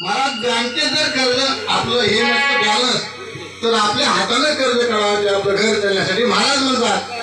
महाराज बँकेत जर कर्ज आपलं हे नसतं बॅलन्स तर आपल्या हाताने कर्ज काढावं आपलं घर चालण्यासाठी महाराज म्हणतात